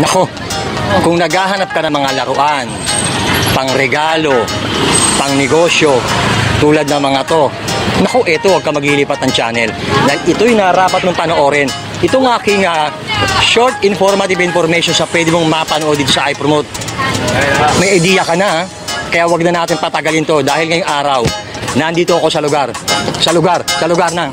Nako, kung naghahanap ka ng mga laruan, pang regalo, pang negosyo, tulad ng mga to, nako, ito, huwag ka maglilipat ng channel. Dahil ito'y narapat mong panoorin. Itong aking ah, short informative information sa pwede mong mapanood dito sa iPromote. May idea ka na, kaya wag na natin patagalin to dahil ngayong araw, nandito ako sa lugar. Sa lugar, sa lugar na.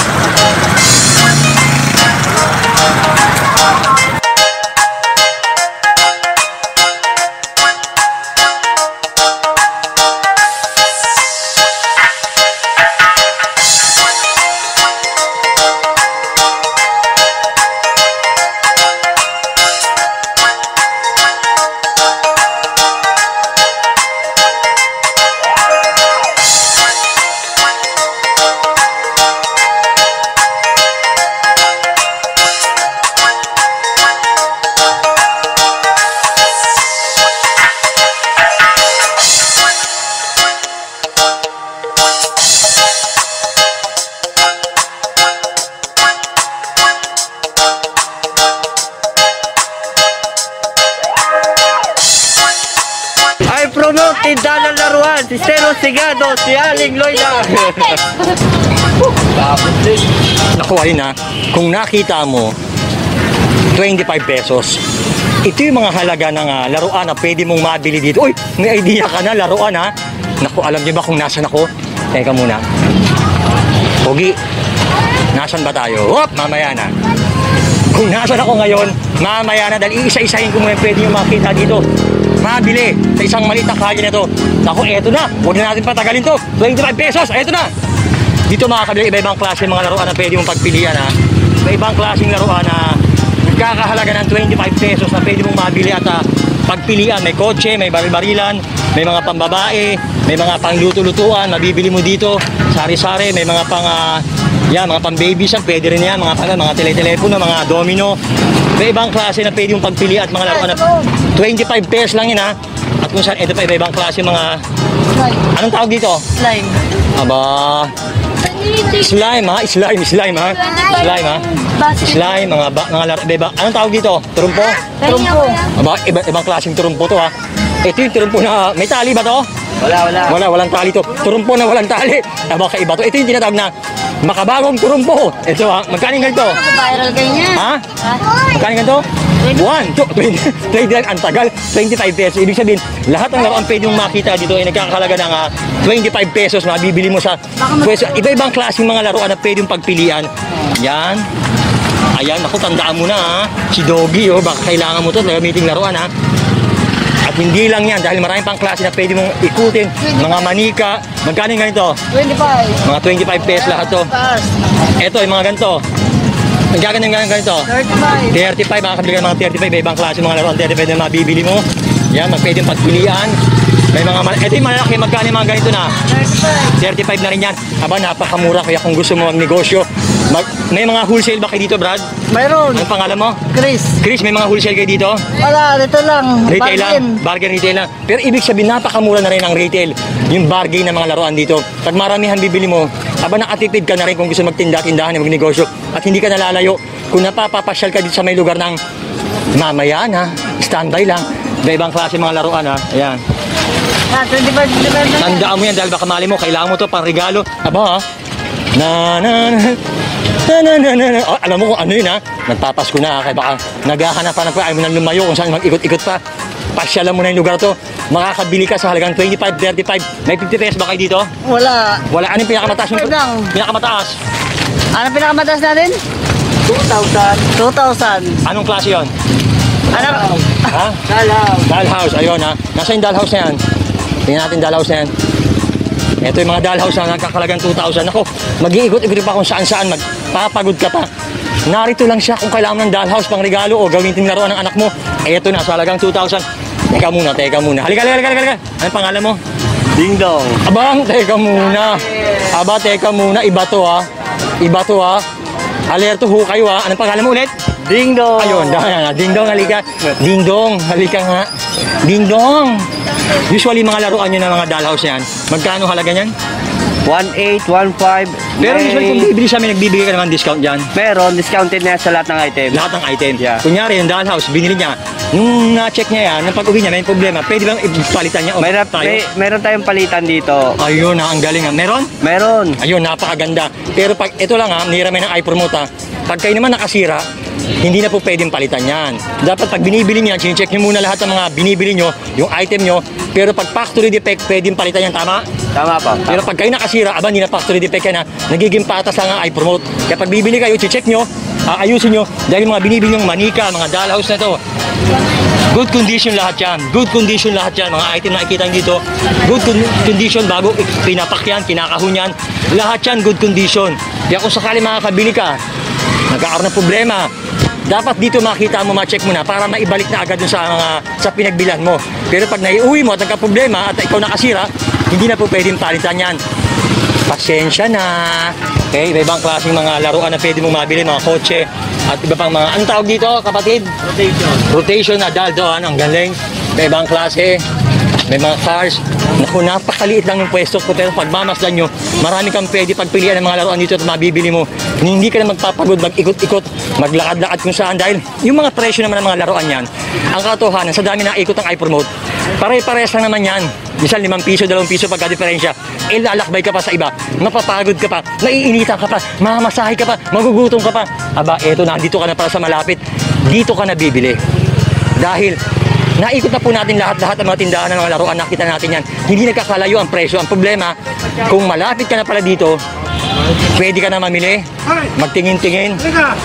tinda ng laruan. Si Steno Sigado, si Aling Loyla. Din. Naku, ayun ha. Kung nakita mo, 25 pesos. Ito yung mga halaga ng ah, laruan na pwede mong mabili dito. Uy, may idea ka na, laruan ha. Naku, alam niyo ba kung nasan ako? Teka muna. Pogi, nasan ba tayo? Hop, mamaya na. Kung nasan ako ngayon, mamaya na dahil iisa-isahin ko muna pwede nyo makita dito. Mabili sa isang maliit na kanya na to. Naku, eto na. Huwag na natin patagalin to. 25 pesos, eto na. Dito makakabili iba-ibang klase mga laruan na pwede mong pagpilian ha. Iba-ibang klaseng laruan na nagkakahalaga ng 25 pesos na pwede mong mabili at ah, pagpilian. May kotse, may baril-barilan, may mga pambabae, may mga pangluto-lutuan, mabibili mo dito. Sari-sari, may mga pang ah, yan, mga pang-baby siya, pwede rin yan, mga, ano, mga tele-telepono, mga domino. May ibang klase na pwede mong pagpili at mga laruan na 25 pesos lang yun ha. At kung saan, ito pa iba-ibang klase mga, anong tawag dito? Slime. Aba, slime ha, slime, slime ha. Slime ha. Slime, mga ba, mga laro, iba, anong tawag dito? Turumpo? Trumpo. Aba, iba, ibang klaseng turumpo to ha. Ito yung turumpo na, may tali ba to? Wala, wala. Wala, walang tali to. Turumpo na walang tali. Aba, kaiba to. Ito yung tinatawag na makabagong turumpo. Ito ha, magkano yung ganito? Viral kayo niya. Ha? Magkano ganito? 1, 2, 20, 20, ang tagal, 25 pesos. Ibig sabihin, lahat ng laruan pwede mong makita dito ay nagkakahalaga ng ah, 25 pesos. Mabibili mo sa pwesto. Iba-ibang klaseng mga laruan na pwede mong pagpilian. Yan. Ayan, ako tandaan mo na ha. Si Doggy, oh, baka kailangan mo to gamitin laruan ha. At hindi lang yan, dahil maraming pang klase na pwede mong ikutin. Mga manika. Magkano yung ganito? 25. Mga 25 pesos lahat to. Ito, yung mga ganito. Magkano yung ganito? 35. 35, makakabili ka ng mga 35, may ibang klase mga laruan 35 na mabibili mo. Yan, mag pwedeng pagpilian. May mga, mal- ito yung malaki, magkano yung mga ganito na? 35. 35 na rin yan. Aba, napakamura, kaya kung gusto mo magnegosyo, mag, may mga wholesale ba kayo dito, Brad? Mayroon. Anong pangalan mo? Chris. Chris, may mga wholesale kayo dito? Wala, dito lang. Retail lang, Bargain. bargain retail lang. Pero ibig sabihin, napakamura na rin ang retail. Yung bargain ng mga laruan dito. Pag maramihan bibili mo, aba nakatipid ka na rin kung gusto magtinda-tindahan, magnegosyo. At hindi ka nalalayo. Kung napapapasyal ka dito sa may lugar ng mamaya na, standby lang. Iba ibang klase mga laruan ha. Ayan. Ah, 25, 25 na. Tandaan mo yan dahil baka mali mo, kailangan mo to pang regalo. Aba ha. Na na na. Na na na na. na. Oh, alam mo kung ano yun ha. Nagpapasko na ha. Kaya baka naghahanap pa ng ayaw mo nang lumayo kung saan mag-ikot-ikot pa. Pasyalan mo na yung lugar to. Makakabili ka sa halagang 25, 35. May 50 pesos ba kayo dito? Wala. Wala. Ano yung pinakamataas? mo? Wait lang. Pinakamataas. Ano pinakamataas natin? 2,000. 2,000. Anong klase yon? Ano? Ha? Salaw. Dollhouse. Ayun ha. Nasa yung dollhouse na yan? Tingnan natin dollhouse na yan. Ito yung mga dollhouse na nagkakalagang 2,000. Ako, mag-iikot-ikot pa kung saan-saan. Magpapagod ka pa. Narito lang siya kung kailangan ng dollhouse pang regalo o gawin ting laruan ng anak mo. Ito na, sa halagang 2,000. Teka muna, teka muna. Halika, halika, halika, halika. Anong pangalan mo? Ding dong. Abang, teka muna. Aba, teka muna. Iba to ha. Iba to ha. Alerto ho kayo ha. Anong pangalan mo ulit? Ding dong. Ayun, Ding dong, halika. Ding dong, halika nga. Ding dong. Usually mga laruan nyo ng mga dollhouse yan. Magkano halaga niyan? 1.8, 1.5. Pero May- usually kung bibili siya, may nagbibigay ka naman discount dyan. Meron, discounted na yan sa lahat ng item. Lahat ng item. Yeah. Kunyari, yung dollhouse, binili niya. Nung na-check niya yan, nung pag-uwi niya, may problema. Pwede bang ipalitan niya? O Meron, tayo? may, meron tayong palitan dito. Ayun ha, ang galing ha. Meron? Meron. Ayun, napakaganda. Pero pag ito lang ha, niramay ng iPromote ha. Pag kayo naman nakasira, hindi na po pwedeng palitan yan. Dapat pag binibili niyo yan, chinecheck niyo muna lahat ng mga binibili niyo, yung item niyo. Pero pag factory defect, pwedeng palitan yan, tama? Tama pa. Pero pag kayo nakasira, aba, hindi na factory defect yan ha, nagiging patas lang ang iPromote. Kaya pag bibili kayo, check nyo, aayusin nyo, dahil mga binibili yung manika, mga dollhouse na to, good condition lahat yan. Good condition lahat yan. Mga item na nakikita nyo dito, good con- condition bago ik- pinapak yan, kinakahon yan. Lahat yan good condition. Kaya kung sakali makakabili ka, nagkakaroon ng problema, dapat dito makita mo, ma-check mo na para maibalik na agad sa mga sa pinagbilan mo. Pero pag naiuwi mo at nagka-problema at ikaw nakasira, hindi na po pwedeng palitan yan. Pasensya na. Okay, iba ibang klaseng mga laruan na pwede mong mabili, mga kotse at iba pang mga, anong tawag dito kapatid? Rotation. Rotation na daldoan, ang galing. May ibang klase, may mga cars. Naku, napakaliit lang yung pwesto ko pero pag mamasdan nyo, marami kang pwede pagpilian ng mga laruan dito at mabibili mo. Hindi ka na magpapagod, mag-ikot-ikot, maglakad-lakad kung saan dahil yung mga presyo naman ng mga laruan yan, ang katotohanan, sa dami na ikot ng iPromote, pare-parehas lang naman yan. Misal 5 piso, 2 piso pagka diferensya. Eh, lalakbay ka pa sa iba. Mapapagod ka pa. Naiinitan ka pa. Mamamasahe ka pa. Magugutom ka pa. Aba, eto na. Dito ka na para sa malapit. Dito ka na bibili. Dahil naikot na po natin lahat-lahat ng mga tindahan ng mga laruan. Nakita natin yan. Hindi nagkakalayo ang presyo. Ang problema, kung malapit ka na pala dito, pwede ka na mamili, magtingin-tingin,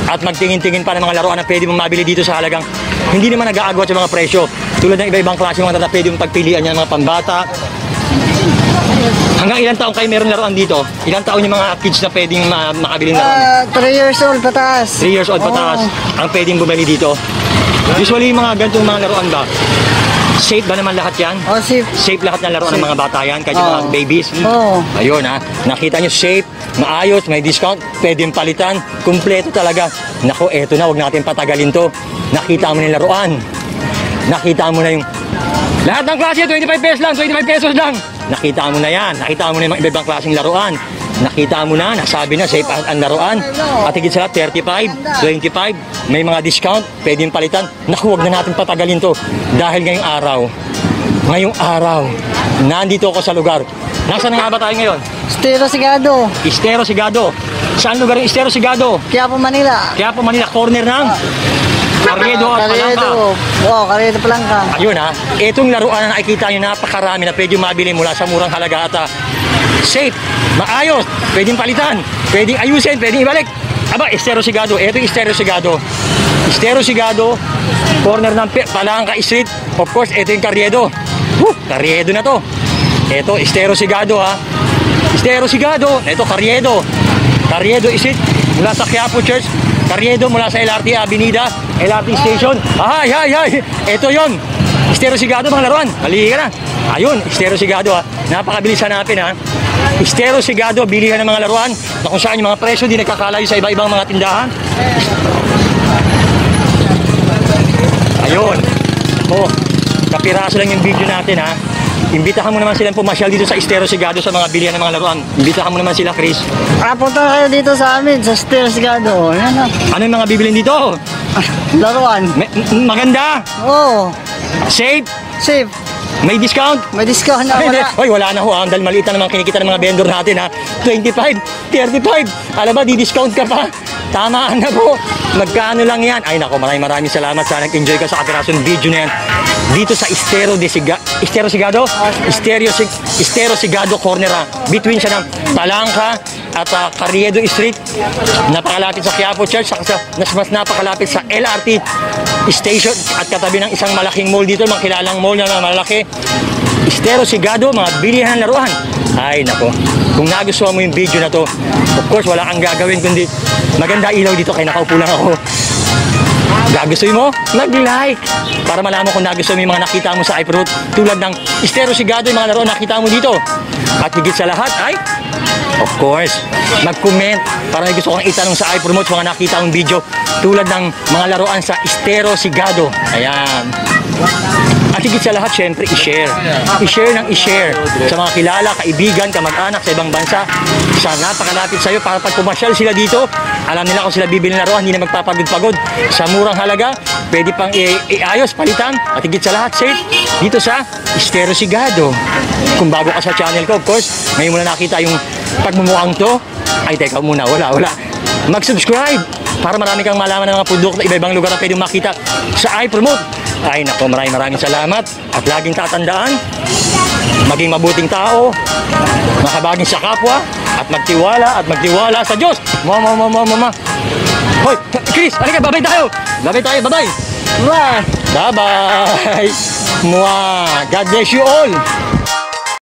at magtingin-tingin pa ng mga laruan na pwede mong mabili dito sa halagang hindi naman nag-aagwat sa mga presyo. Tulad ng iba-ibang klase ng mga na pwede mong pagpilian yan, mga pambata. Hanggang ilang taon kayo meron laruan dito? Ilang taon yung mga kids na pwedeng ma- makabili ng laruan? 3 years old pataas. 3 years old pataas ang pwedeng bumili dito. Usually yung mga ganitong mga laruan ba? Safe ba naman lahat yan? Oh, si Safe lahat ng laruan ng mga bata yan, kahit yung Oo. mga babies. Oo. Ayun ha, nakita nyo safe, maayos, may discount, pwedeng palitan, kumpleto talaga. Nako, eto na, huwag natin patagalin to. Nakita mo na yung laruan. Nakita mo na yung... Lahat ng klase, 25 pesos lang, 25 pesos lang. Nakita mo na yan, nakita mo na yung mga iba-ibang klaseng laruan. Nakita mo na, nasabi na, safe ang, ang laruan. At higit sa lahat, 35, 25, may mga discount, pwedeng palitan. Naku, huwag na natin patagalin to. Dahil ngayong araw, ngayong araw, nandito ako sa lugar. Nasaan na nga ba tayo ngayon? Stero Sigado. Estero Sigado. Saan lugar yung Estero Sigado? Kaya po Manila. Kaya po Manila, corner ng Carriedo at Palangka. Karedo. Oo, Karedo Palangka. Ayun ha, itong laruan na nakikita nyo, napakarami na pwede mabili mula sa murang halaga at ah, safe, maayos, pwedeng palitan, pwedeng ayusin, pwedeng ibalik. Aba, Estero Sigado, ito yung Estero Sigado. Estero Sigado, corner ng Palangka Street. Of course, ito yung Carriedo. Woo, Carriedo na to. Ito, Estero Sigado ha. Estero Sigado, ito Carriedo. Carriedo Street, mula sa Quiapo Church. Carriedo mula sa LRT Avenida, LRT Station. Ay, ay, ay, ito yon. Estero Sigado mga laruan. Halika na. Ayun, Estero Sigado ha. Napakabilis hanapin ha. Estero Sigado, bilihan ng mga laruan na kung saan yung mga presyo di nagkakalayo sa iba-ibang mga tindahan. Ayun. Oh, kapiraso lang yung video natin ha. Imbitahan mo naman silang pumasyal dito sa Estero Sigado sa mga bilihan ng mga laruan. Imbitahan mo naman sila, Chris. Ah, punta kayo dito sa amin, sa Stero Sigado. Na. Ano yung mga bibilin dito? Laruan. Me- m- maganda, Oo. Safe, Safe. may discount. May discount na wala. Oy, wala na ho. ah. Dahil maliit na naman kinikita ng mga vendor natin ha. 25, 35. Alam ba, di-discount ka pa. Tamaan na po. Magkano lang yan? Ay nako, maraming maraming salamat. Sana nag-enjoy ka sa kapirasong video na yan. Dito sa Estero de Siga Estero Sigado? Estero, Sig Estero Sigado Corner ha. Between siya ng Palangka at uh, Carriedo Street. Napakalapit sa Quiapo Church. Saka sa, mas, mas napakalapit sa LRT Station at katabi ng isang malaking mall dito, mga kilalang mall na malaki. Estero Sigado, mga bilihan laruan. Ay, nako. Kung nagustuhan mo yung video na to, of course, wala kang gagawin kundi maganda ilaw dito kaya nakaupo lang ako. Nagustuhin mo? Mag-like! Para malaman kung nagustuhan mo yung mga nakita mo sa iProot. Tulad ng Estero Sigado, yung mga laruan nakita mo dito. At higit sa lahat ay, of course, mag-comment para may gusto kong itanong sa iPromote mga nakita mong video tulad ng mga laruan sa Estero Sigado. Ayan. At higit sa lahat, syempre, i-share. I-share ng i-share sa mga kilala, kaibigan, kamag-anak sa ibang bansa. Sa napakalapit sa'yo para pag pumasyal sila dito, alam nila kung sila bibili ng laruan, hindi na magpapagod-pagod. Sa murang halaga, pwede pang iayos, palitan. At higit sa lahat, safe dito sa Estero Sigado. Kung bago ka sa channel ko, of course, ngayon mo na nakita yung pagmumukhang to. Ay, teka muna, wala, wala. Mag-subscribe para marami kang malaman ng mga produkto iba-ibang lugar na pwedeng makita sa iPromote. Ay, nako, maraming maraming salamat. At laging tatandaan, maging mabuting tao, makabaging sa kapwa, at magtiwala, at magtiwala sa Diyos. Mama, mama, mama. Hoy, Chris, halika, babay tayo. Babay tayo, babay. Bye! Bye-bye. Mwah. God bless you all.